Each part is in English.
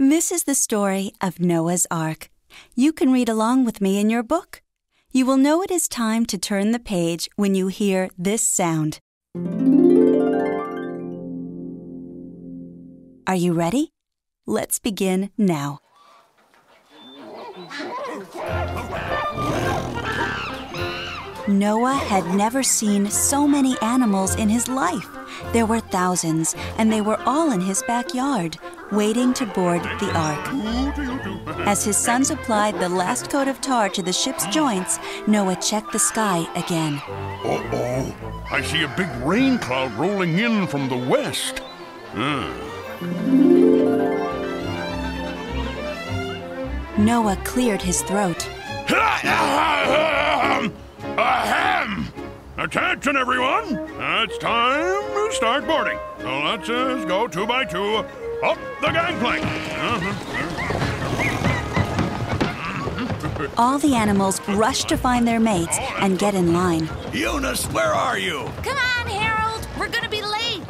This is the story of Noah's Ark. You can read along with me in your book. You will know it is time to turn the page when you hear this sound. Are you ready? Let's begin now. Noah had never seen so many animals in his life. There were thousands, and they were all in his backyard, waiting to board the ark. As his sons applied the last coat of tar to the ship's joints, Noah checked the sky again. Uh oh, I see a big rain cloud rolling in from the west. Hmm. Noah cleared his throat. Ahem! Attention, everyone! It's time to start boarding. So let's go two by two up the gangplank. All the animals rush to find their mates and get in line. Eunice, where are you? Come on, Harold. We're gonna be late.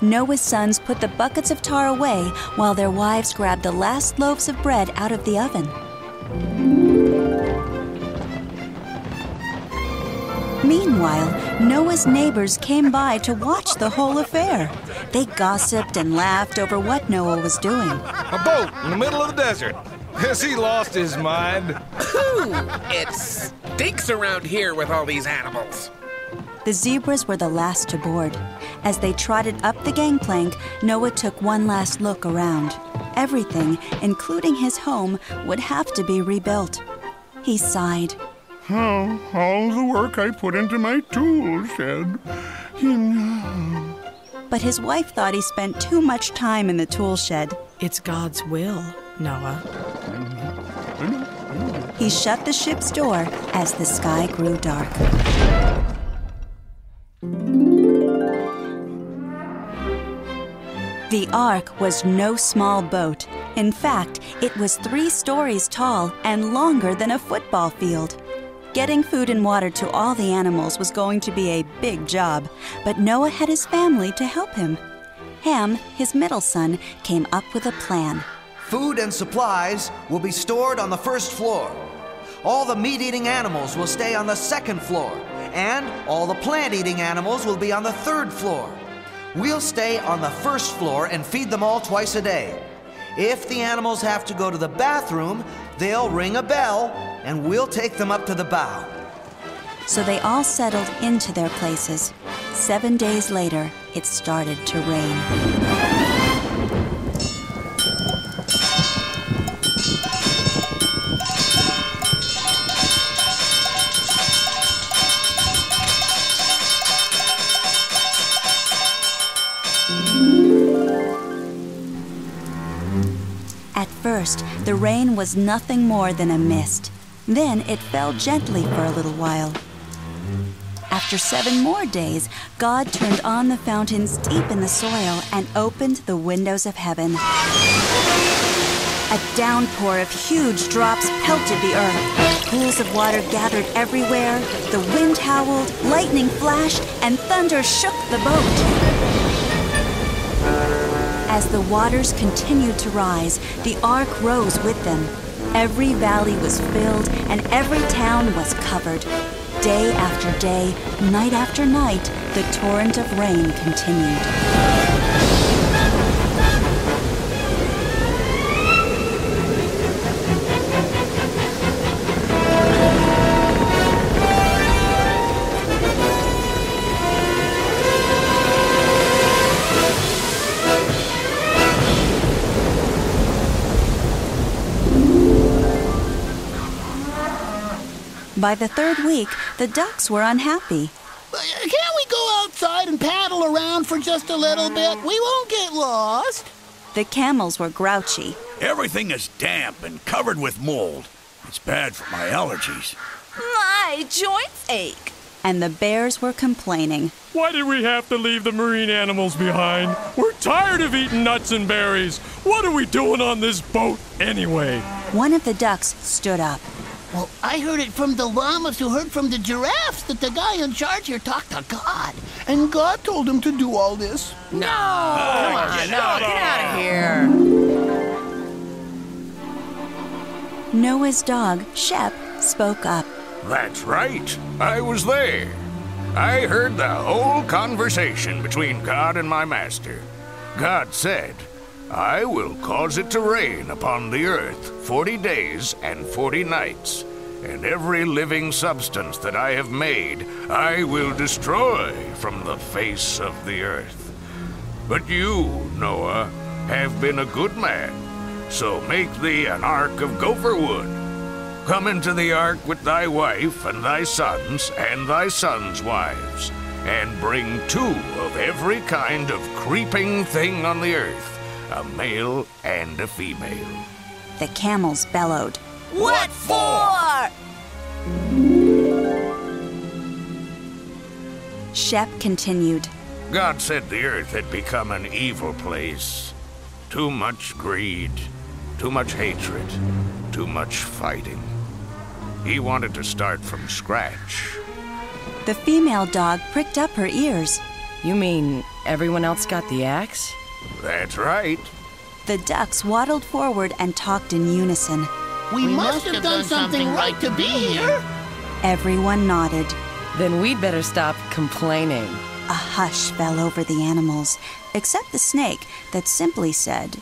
Noah's sons put the buckets of tar away while their wives grabbed the last loaves of bread out of the oven. Meanwhile, Noah's neighbors came by to watch the whole affair. They gossiped and laughed over what Noah was doing. A boat in the middle of the desert. Has he lost his mind? Ooh, it stinks around here with all these animals. The zebras were the last to board. As they trotted up the gangplank, Noah took one last look around. Everything, including his home, would have to be rebuilt. He sighed. Oh, all the work I put into my tool shed. But his wife thought he spent too much time in the tool shed. It's God's will, Noah. He shut the ship's door as the sky grew dark. The ark was no small boat. In fact, it was three stories tall and longer than a football field. Getting food and water to all the animals was going to be a big job, but Noah had his family to help him. Ham, his middle son, came up with a plan. Food and supplies will be stored on the first floor. All the meat eating animals will stay on the second floor, and all the plant eating animals will be on the third floor. We'll stay on the first floor and feed them all twice a day. If the animals have to go to the bathroom, they'll ring a bell and we'll take them up to the bow. So they all settled into their places. Seven days later, it started to rain. At first, the rain was nothing more than a mist. Then it fell gently for a little while. After seven more days, God turned on the fountains deep in the soil and opened the windows of heaven. A downpour of huge drops pelted the earth. Pools of water gathered everywhere. The wind howled, lightning flashed, and thunder shook the boat. As the waters continued to rise, the ark rose with them. Every valley was filled and every town was covered. Day after day, night after night, the torrent of rain continued. By the third week, the ducks were unhappy. Can't we go outside and paddle around for just a little bit? We won't get lost. The camels were grouchy. Everything is damp and covered with mold. It's bad for my allergies. My joints ache. And the bears were complaining. Why did we have to leave the marine animals behind? We're tired of eating nuts and berries. What are we doing on this boat anyway? One of the ducks stood up. Well, I heard it from the llamas who heard from the giraffes that the guy in charge here talked to God. And God told him to do all this. No, come on, no, get out of here. Noah's dog, Shep, spoke up. That's right. I was there. I heard the whole conversation between God and my master. God said, I will cause it to rain upon the earth forty days and forty nights, and every living substance that I have made I will destroy from the face of the earth. But you, Noah, have been a good man, so make thee an ark of gopher wood. Come into the ark with thy wife and thy sons and thy sons' wives, and bring two of every kind of creeping thing on the earth, a male and a female. The camels bellowed. What for? Shep continued. God said the earth had become an evil place. Too much greed, too much hatred, too much fighting. He wanted to start from scratch. The female dog pricked up her ears. You mean everyone else got the axe? That's right. The ducks waddled forward and talked in unison. We, must, have done something right to be here. Everyone nodded. Then we'd better stop complaining. A hush fell over the animals, except the snake that simply said,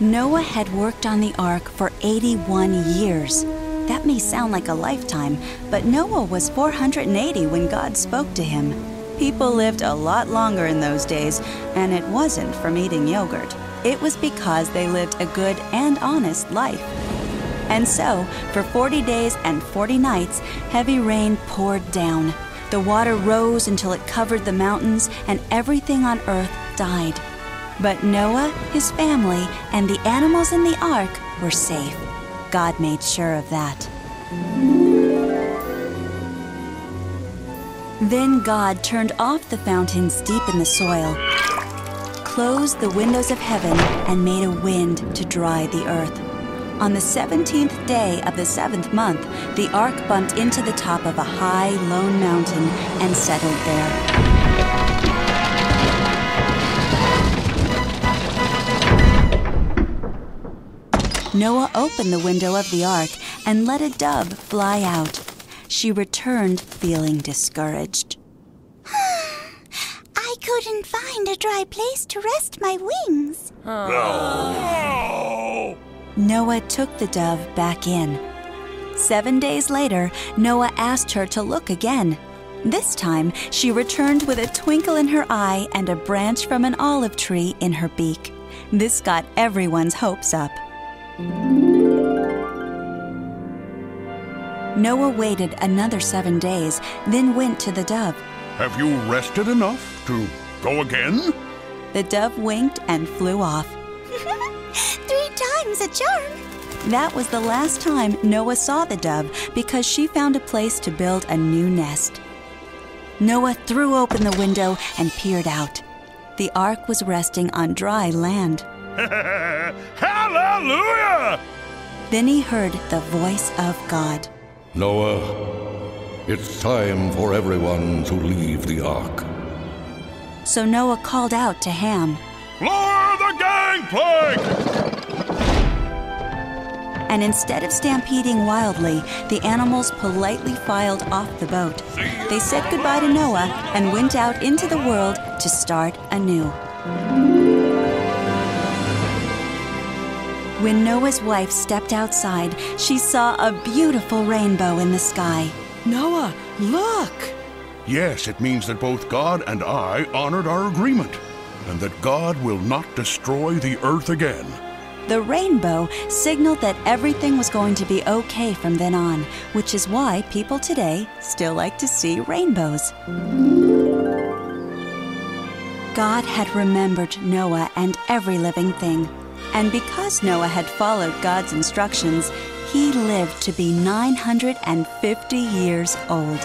Noah had worked on the ark for 81 years. That may sound like a lifetime, but Noah was 480 when God spoke to him. People lived a lot longer in those days, and it wasn't from eating yogurt. It was because they lived a good and honest life. And so, for 40 days and 40 nights, heavy rain poured down. The water rose until it covered the mountains, and everything on earth died. But Noah, his family, and the animals in the ark were safe. God made sure of that. Then God turned off the fountains deep in the soil, closed the windows of heaven, and made a wind to dry the earth. On the 17th day of the seventh month, the ark bumped into the top of a high, lone mountain and settled there. Noah opened the window of the ark and let a dove fly out. She returned feeling discouraged. I couldn't find a dry place to rest my wings. No! Noah took the dove back in. Seven days later, Noah asked her to look again. This time, she returned with a twinkle in her eye and a branch from an olive tree in her beak. This got everyone's hopes up. Noah waited another seven days, then went to the dove. Have you rested enough to go again? The dove winked and flew off. Three times a charm. That was the last time Noah saw the dove because she found a place to build a new nest. Noah threw open the window and peered out. The ark was resting on dry land. Hallelujah! Then he heard the voice of God. Noah, it's time for everyone to leave the ark. So Noah called out to Ham. Lower the gangplank! And instead of stampeding wildly, the animals politely filed off the boat. They said goodbye to Noah and went out into the world to start anew. When Noah's wife stepped outside, she saw a beautiful rainbow in the sky. Noah, look! Yes, it means that both God and I honored our agreement, and that God will not destroy the earth again. The rainbow signaled that everything was going to be okay from then on, which is why people today still like to see rainbows. God had remembered Noah and every living thing. And because Noah had followed God's instructions, he lived to be 950 years old.